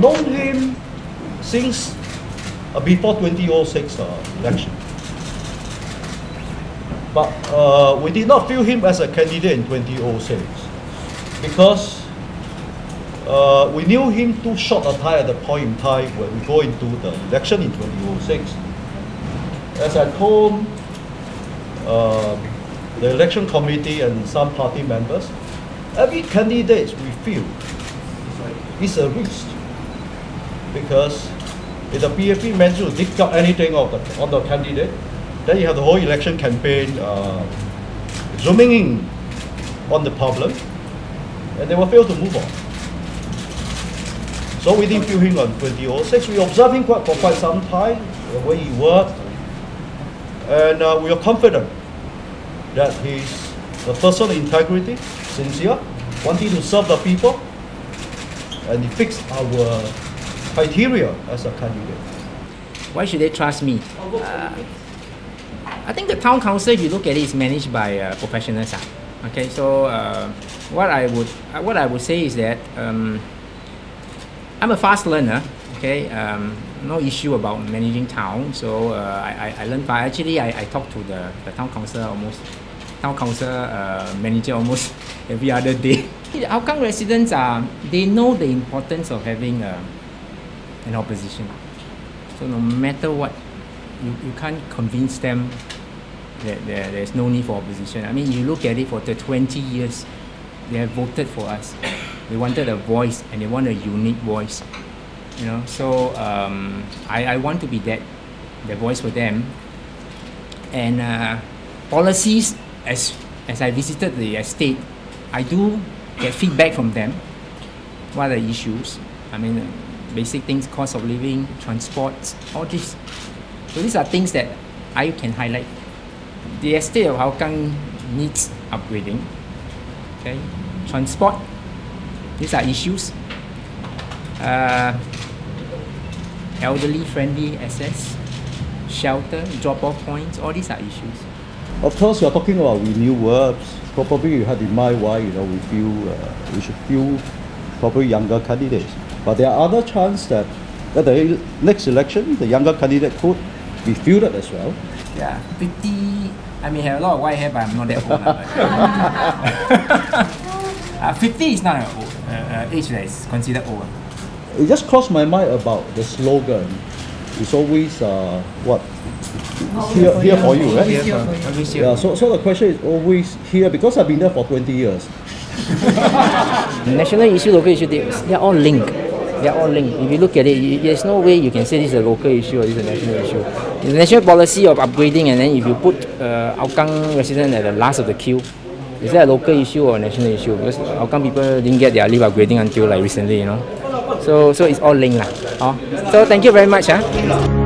known him since uh, before 2006 uh, election. But uh, we did not feel him as a candidate in 2006 because uh, we knew him too short a time at the point in time when we go into the election in 2006. As I told uh, the election committee and some party members, every candidate we feel is a risk because if the PAP managed to dig up anything of the, on the candidate, then you have the whole election campaign uh, zooming in on the problem, and they will fail to move on. So within him on 2006. We observed him quite, for quite some time, the way he worked, and uh, we are confident that he's a person of integrity, sincere, wanting to serve the people, and he fits our criteria as a candidate. Why should they trust me? Uh, I think the town council, if you look at it, is managed by uh, professionals. Uh. Okay, so uh, what I would uh, what I would say is that um, I'm a fast learner. Okay, um, no issue about managing town. So uh, I, I, I learned. But actually, I, I talk to the, the town council almost town council uh, manager almost every other day. Hougang residents are they know the importance of having uh, an opposition. So no matter what, you, you can't convince them that there, there's no need for opposition. I mean, you look at it for the 20 years, they have voted for us. They wanted a voice and they want a unique voice. You know, so um, I, I want to be that, the voice for them. And uh, policies, as, as I visited the estate, I do get feedback from them. What are the issues? I mean, basic things, cost of living, transport, all these. So these are things that I can highlight. The estate of Hougang needs upgrading. Okay, transport. These are issues. Uh, elderly friendly access, shelter, drop off points. All these are issues. Of course, you're talking about renewals. Probably you had in mind why you know we feel uh, we should feel probably younger candidates. But there are other chances that at the next election, the younger candidate could be fielded as well. Yeah, 50. I mean, I have a lot of white hair, but I'm not that old. uh, 50 is not an old, uh, uh, age that is considered old. It just crossed my mind about the slogan. It's always uh, what here, here for you, right? Here for, always Yeah. So, so the question is always here because I've been there for 20 years. National issue, local issue, they, they're all linked. They're all linked. If you look at it, you, there's no way you can say this is a local issue or this is a national issue. The national policy of upgrading, and then if you put uh, Hougang resident at the last of the queue, is that a local issue or a national issue? Because Hougang people didn't get their lift upgrading until like recently, you know. So, so it's all linked lah. Oh. So thank you very much. Huh?